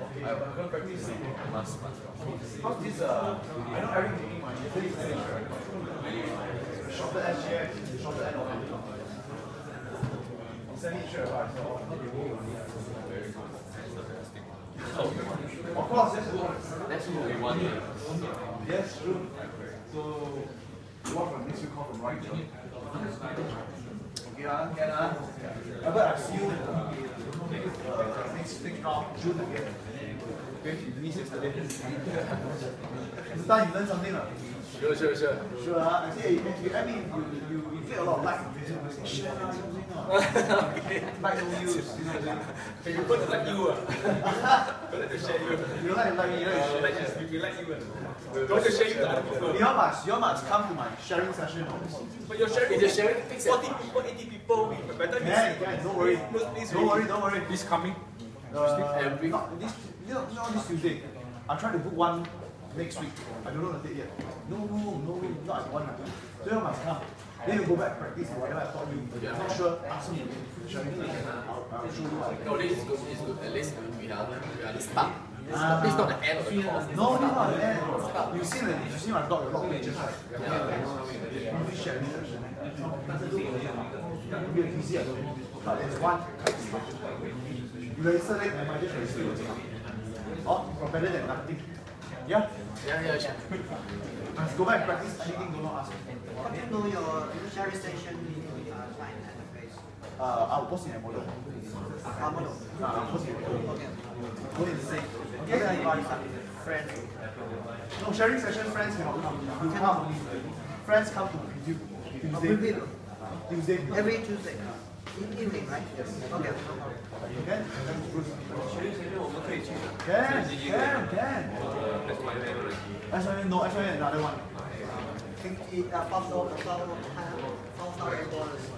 I must. How's this uh I know Eric taking my this shorter edge here, shorter end of. Send me sure about Of course, yes, That's what true. So want from this you call from right. Okay, uh, can uh. Albert, I see you uh, next next June again. Okay, you finish yesterday. This you learn something lah. Sure, sure, sure. Sure, uh, I say, you, I mean, you, you, you get a lot of likes on Facebook, say, share lah, something lah. Like no views, you know what I'm saying? Hey, you put like you ah. Don't let to share you. You like, like, you like, Uh, like you, you like you ah. Don't to share you to other people. You must, you must come to my sharing session. But you're sharing. You're sharing things 40 people, 80 people. By the time you Yeah, see- don't worry. Don't worry, don't worry. This coming. Uh, Every- not this, not this Tuesday. I'm trying to book one next week. I don't know the date yet. No room, no room, not at one. So you must come. Then you go back practice whatever I taught you. Yeah. Not sure, ask me. Session. I'll, I'll show you what I No, this is good. This is good. At least we are we are the. This is Ah. not, not the end of the course. No, no, no, man. You see the, you see my dog, lot of pages, right? Yeah. Usually sharing session. Maybe easy, I don't know. But there's one. You just register you. Oh, better than nothing. Yeah? Yeah, yeah, sure. Must go back and practice anything, don't ask. How do you know your sharing station uh, time and? Uh, I'll post in a model. Ah, model. Uh, model. Okay. The. Okay, friends. No, sharing session, friends cannot come. You only. Friends come to preview. Preview. Tuesday. Every Tuesday. In evening, right? Yes. Okay. no problem. Okay? Can, can, can. SYN, no, SYN another one. think it, uh, five dollars, five thousand dollars.